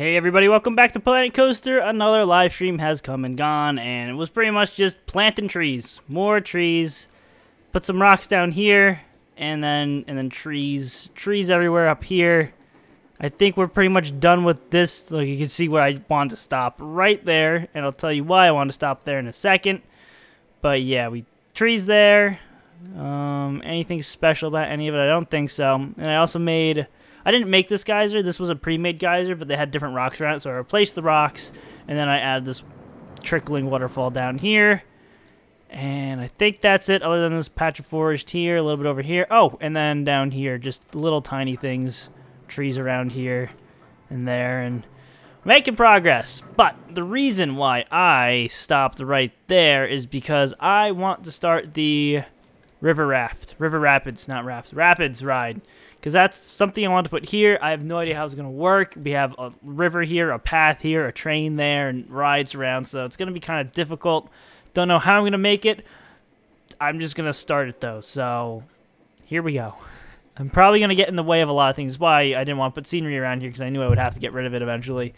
Hey everybody, welcome back to Planet Coaster. Another live stream has come and gone, and it was pretty much just planting trees. More trees. Put some rocks down here, and then and then trees. Trees everywhere up here. I think we're pretty much done with this. Like you can see where I want to stop right there, and I'll tell you why I want to stop there in a second. But yeah, we trees there. Um, anything special about any of it? I don't think so. And I also made I didn't make this geyser. This was a pre-made geyser, but they had different rocks around it, so I replaced the rocks, and then I added this trickling waterfall down here. And I think that's it, other than this patch of forest here, a little bit over here. Oh, and then down here, just little tiny things, trees around here and there, and making progress. But the reason why I stopped right there is because I want to start the river raft, river rapids, not raft, rapids ride because that's something I want to put here. I have no idea how it's going to work. We have a river here, a path here, a train there, and rides around, so it's going to be kind of difficult. Don't know how I'm going to make it. I'm just going to start it, though, so here we go. I'm probably going to get in the way of a lot of things. Why I didn't want to put scenery around here, because I knew I would have to get rid of it eventually.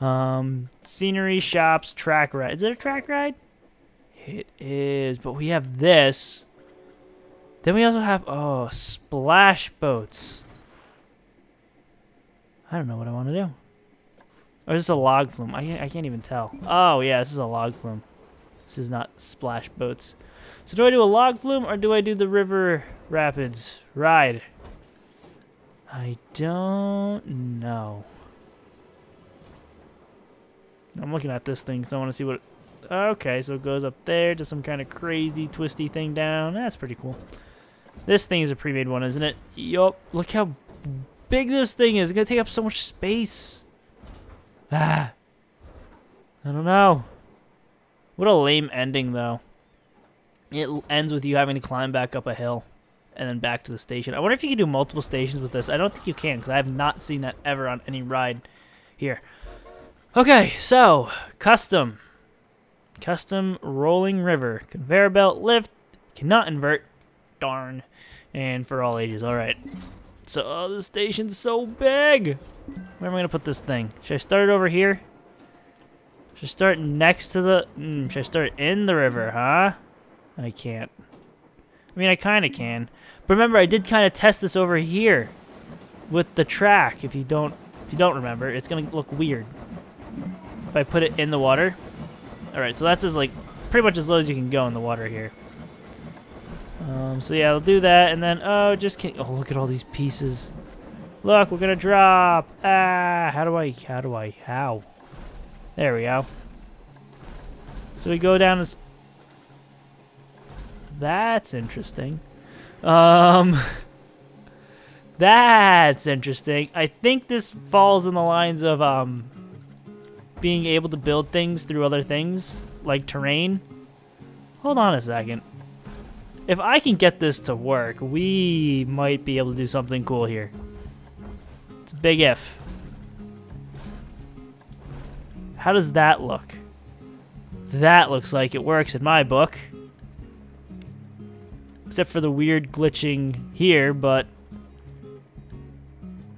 Um, scenery, shops, track ride. Is it a track ride? It is, but we have this. Then we also have, oh, splash boats. I don't know what I want to do. Or is this a log flume? I can't, I can't even tell. Oh, yeah, this is a log flume. This is not splash boats. So do I do a log flume or do I do the river rapids ride? I don't know. I'm looking at this thing so I want to see what... It, okay, so it goes up there to some kind of crazy twisty thing down. That's pretty cool. This thing is a pre-made one, isn't it? Yup. Look how big this thing is. It's going to take up so much space. Ah. I don't know. What a lame ending, though. It ends with you having to climb back up a hill and then back to the station. I wonder if you can do multiple stations with this. I don't think you can because I have not seen that ever on any ride here. Okay, so custom. Custom rolling river. Conveyor belt lift. Cannot invert. Darn. And for all ages. Alright. So, oh, the station's so big. Where am I to put this thing? Should I start it over here? Should I start next to the... Mm, should I start in the river, huh? I can't. I mean, I kind of can. But remember, I did kind of test this over here with the track. If you don't, if you don't remember, it's gonna look weird if I put it in the water. All right, so that's as like pretty much as low as you can go in the water here. Um, so yeah, I'll do that, and then, oh, just can't, oh, look at all these pieces. Look, we're gonna drop. Ah, how do I, how do I, how? There we go. So we go down that's interesting. Um, that's interesting. I think this falls in the lines of, um, being able to build things through other things, like terrain. Hold on a second if I can get this to work, we might be able to do something cool here. It's a big if. How does that look? That looks like it works in my book. Except for the weird glitching here, but...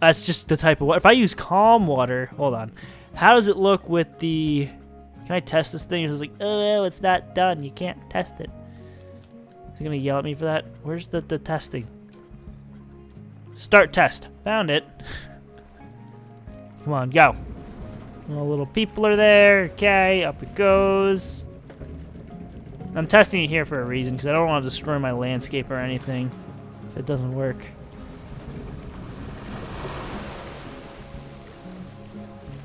That's just the type of water. If I use calm water... Hold on. How does it look with the... Can I test this thing? It's like, oh, it's not done. You can't test it gonna yell at me for that? Where's the, the testing? Start test. Found it. Come on, go. All little people are there. Okay, up it goes. I'm testing it here for a reason, because I don't want to destroy my landscape or anything if it doesn't work.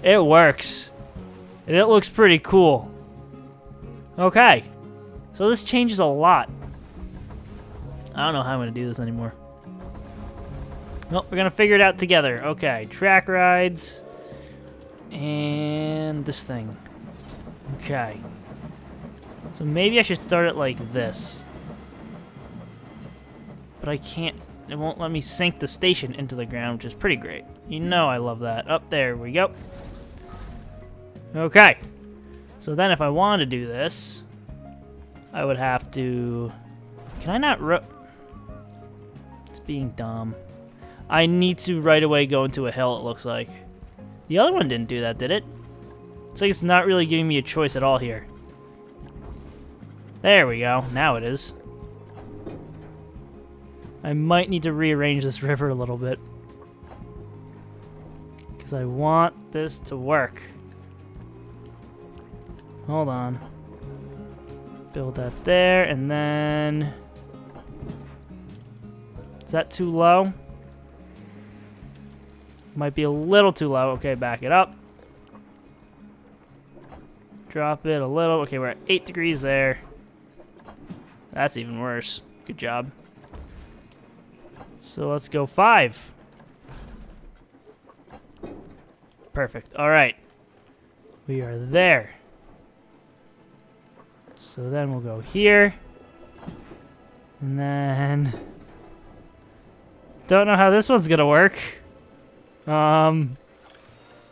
It works. And it looks pretty cool. Okay. So this changes a lot. I don't know how I'm going to do this anymore. Well, we're going to figure it out together. Okay, track rides. And this thing. Okay. So maybe I should start it like this. But I can't... It won't let me sink the station into the ground, which is pretty great. You know I love that. Up there we go. Okay. So then if I want to do this, I would have to... Can I not... being dumb. I need to right away go into a hill, it looks like. The other one didn't do that, did it? It's like it's not really giving me a choice at all here. There we go. Now it is. I might need to rearrange this river a little bit. Because I want this to work. Hold on. Build that there, and then... Is that too low? Might be a little too low. Okay, back it up. Drop it a little. Okay, we're at 8 degrees there. That's even worse. Good job. So let's go 5. Perfect. All right. We are there. So then we'll go here. And then... Don't know how this one's gonna work. Um...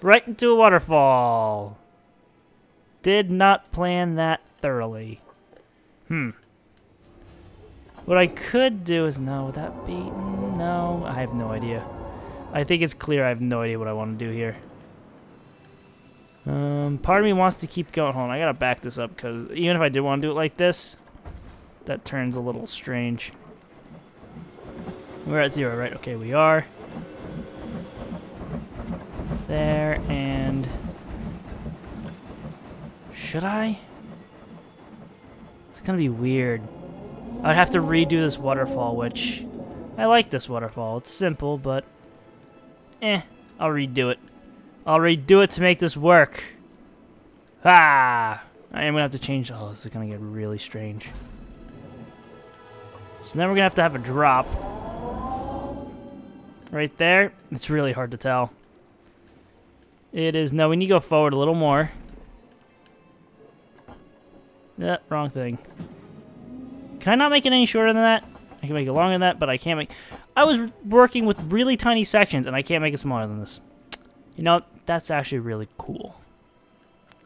Right into a waterfall. Did not plan that thoroughly. Hmm. What I could do is... No, would that be... No, I have no idea. I think it's clear I have no idea what I want to do here. Um, part of me wants to keep going. Hold on, I gotta back this up because even if I did want to do it like this, that turns a little strange. We're at zero, right? Okay, we are. There, and... Should I? It's gonna be weird. I'd have to redo this waterfall, which... I like this waterfall. It's simple, but... Eh, I'll redo it. I'll redo it to make this work. Ah! I am to have to change... Oh, this is to get really strange. So now we're to have to have a drop. Right there. It's really hard to tell. It is... No, we need to go forward a little more. Yeah, wrong thing. Can I not make it any shorter than that? I can make it longer than that, but I can't make... I was working with really tiny sections, and I can't make it smaller than this. You know, that's actually really cool.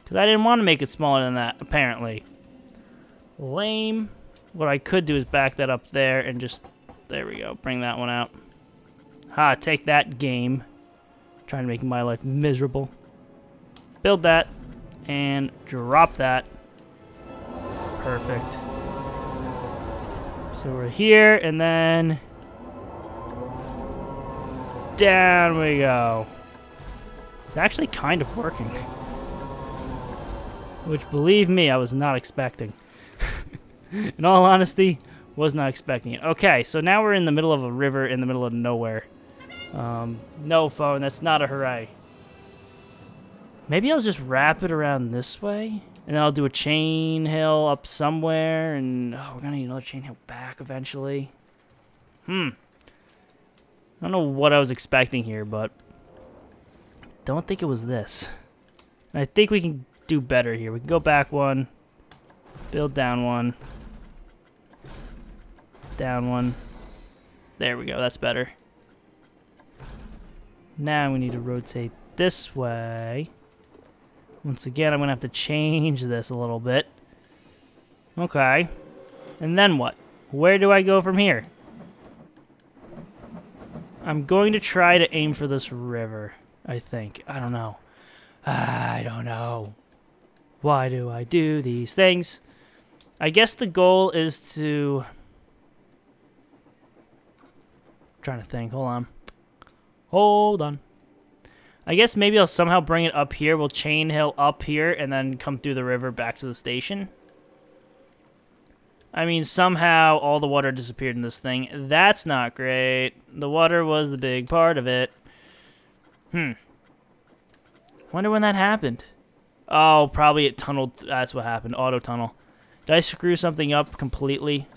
Because I didn't want to make it smaller than that, apparently. Lame. What I could do is back that up there and just... There we go. Bring that one out. Ha, take that game. Trying to make my life miserable. Build that. And drop that. Perfect. So we're here, and then... Down we go. It's actually kind of working. Which, believe me, I was not expecting. in all honesty, was not expecting it. Okay, so now we're in the middle of a river in the middle of nowhere. Um, no phone, that's not a hooray. Maybe I'll just wrap it around this way, and then I'll do a chain hill up somewhere, and oh, we're gonna need another chain hill back eventually. Hmm. I don't know what I was expecting here, but don't think it was this. I think we can do better here. We can go back one, build down one, down one. There we go, that's better. Now we need to rotate this way. Once again, I'm going to have to change this a little bit. Okay. And then what? Where do I go from here? I'm going to try to aim for this river. I think. I don't know. I don't know. Why do I do these things? I guess the goal is to... I'm trying to think. Hold on. Hold on. I guess maybe I'll somehow bring it up here. We'll chain hill up here and then come through the river back to the station. I mean, somehow all the water disappeared in this thing. That's not great. The water was the big part of it. Hmm. Wonder when that happened. Oh, probably it tunneled. That's what happened. Auto tunnel. Did I screw something up completely?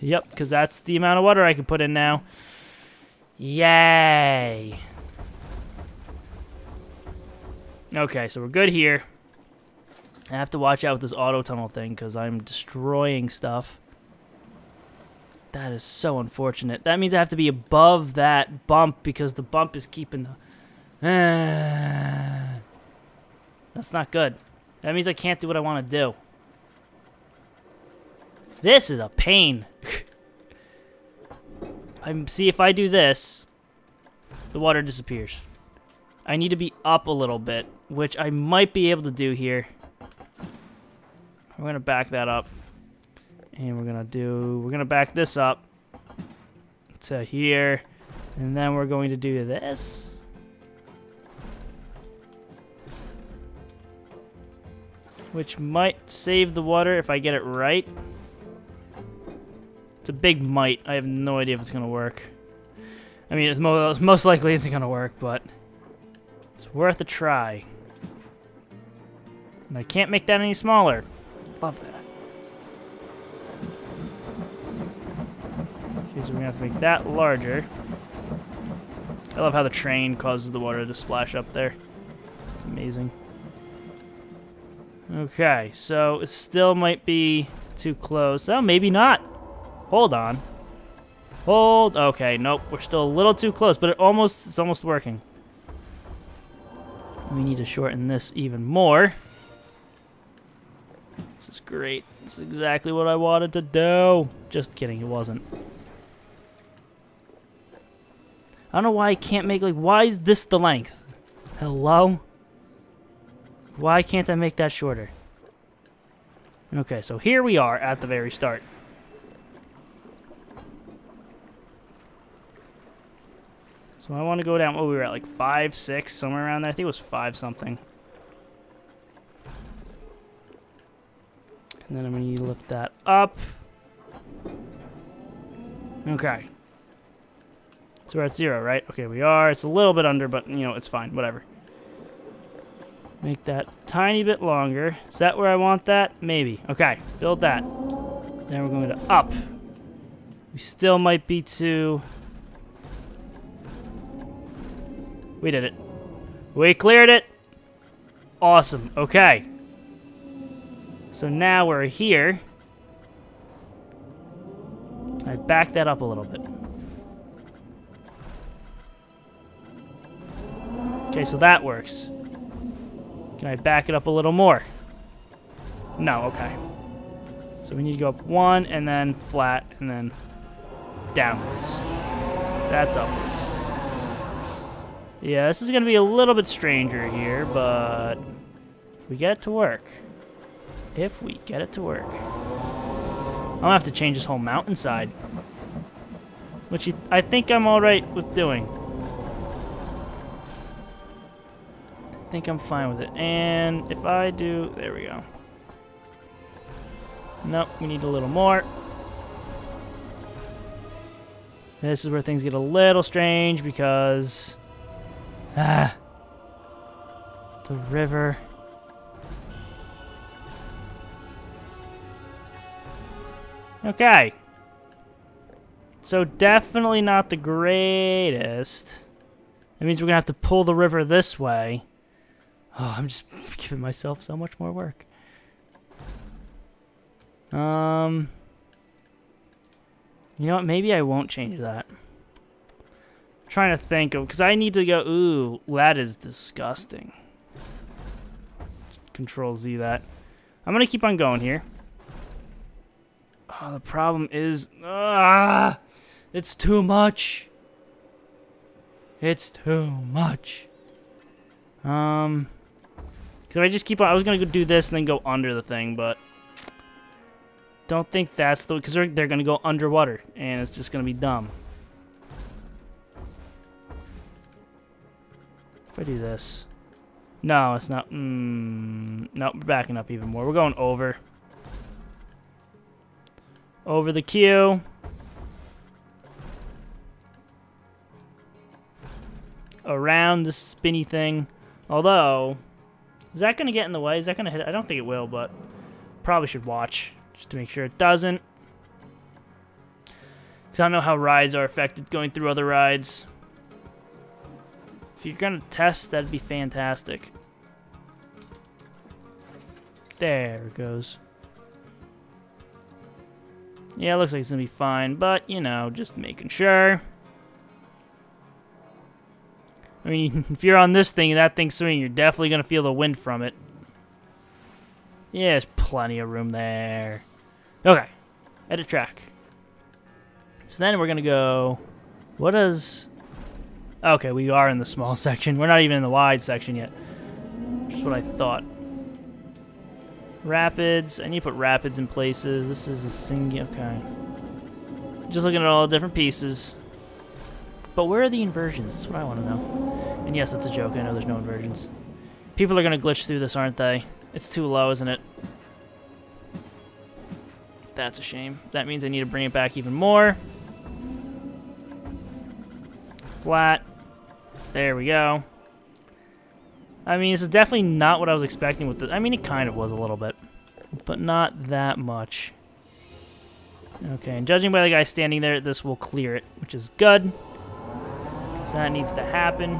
Yep, because that's the amount of water I can put in now. Yay. Okay, so we're good here. I have to watch out with this auto tunnel thing because I'm destroying stuff. That is so unfortunate. That means I have to be above that bump because the bump is keeping the... That's not good. That means I can't do what I want to do. This is a pain. I'm see if I do this, the water disappears. I need to be up a little bit, which I might be able to do here. We're going to back that up. And we're to do, we're to back this up to here. And then we're going to do this. Which might save the water if I get it right. It's a big might. I have no idea if it's going to work. I mean, it's mo most likely isn't going to work, but it's worth a try. And I can't make that any smaller. Love that. Okay, so we're going to have to make that larger. I love how the train causes the water to splash up there. It's amazing. Okay, so it still might be too close. Oh, maybe not. Hold on. Hold. Okay, nope. We're still a little too close, but it almost it's almost working. We need to shorten this even more. This is great. This is exactly what I wanted to do. Just kidding, it wasn't. I don't know why I can't make, like, why is this the length? Hello? Why can't I make that shorter? Okay, so here we are at the very start. So I want to go down, oh, we were at like 5, 6, somewhere around there. I think it was 5 something. And then I'm going to lift that up. Okay. So we're at 0, right? Okay, we are. It's a little bit under, but, you know, it's fine. Whatever. Make that tiny bit longer. Is that where I want that? Maybe. Okay, build that. Then we're going to up. We still might be too... We did it. We cleared it. Awesome. Okay. So now we're here. I back that up a little bit. Okay, so that works. Can I back it up a little more? No, okay. So we need to go up one, and then flat, and then downwards. That's upwards. Yeah, this is going to be a little bit stranger here, but if we get it to work, if we get it to work, I'm going to have to change this whole mountainside, which I think I'm all right with doing. I think I'm fine with it. And if I do, there we go. Nope, we need a little more. This is where things get a little strange because Ah. The river. Okay. So definitely not the greatest. That means we're going to have to pull the river this way. Oh, I'm just giving myself so much more work. Um, you know what? Maybe I won't change that trying to think of because I need to go. Ooh, that is disgusting. Control Z that. I'm gonna keep on going here. Oh, the problem is, ah, it's too much. It's too much. Um, because I just keep on, I was gonna go do this and then go under the thing, but don't think that's the because they're they're gonna go underwater and it's just gonna be dumb. If I do this. No, it's not. Mm, no, we're backing up even more. We're going over. Over the queue. Around the spinny thing. Although, is that going to get in the way? Is that going to hit? I don't think it will, but probably should watch just to make sure it doesn't. Because I don't know how rides are affected going through other rides. If you're gonna test, that'd be fantastic. There it goes. Yeah, looks like it's gonna be fine, but, you know, just making sure. I mean, if you're on this thing and that thing's swinging, you're definitely gonna feel the wind from it. Yeah, there's plenty of room there. Okay, edit track. So then we're gonna go, what does Okay, we are in the small section. We're not even in the wide section yet. Just what I thought. Rapids. I need to put rapids in places. This is a single. Okay. Just looking at all the different pieces. But where are the inversions? That's what I want to know. And yes, that's a joke. I know there's no inversions. People are going to glitch through this, aren't they? It's too low, isn't it? That's a shame. That means I need to bring it back even more. Flat. There we go. I mean, this is definitely not what I was expecting with the... I mean, it kind of was a little bit. But not that much. Okay, and judging by the guy standing there, this will clear it, which is good. Because that needs to happen.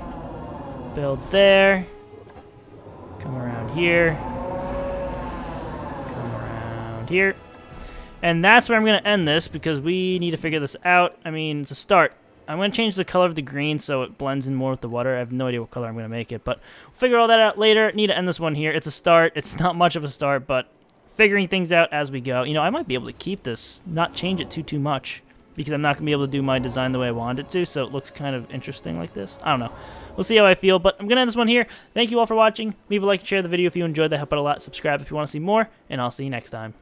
Build there. Come around here. Come around here. And that's where I'm going to end this because we need to figure this out. I mean, it's a start. I'm going to change the color of the green so it blends in more with the water. I have no idea what color I'm going to make it, but we'll figure all that out later. Need to end this one here. It's a start. It's not much of a start, but figuring things out as we go. You know, I might be able to keep this, not change it too, too much because I'm not going to be able to do my design the way I want it to, so it looks kind of interesting like this. I don't know. We'll see how I feel, but I'm going to end this one here. Thank you all for watching. Leave a like and share the video if you enjoyed. That help out a lot. Subscribe if you want to see more, and I'll see you next time.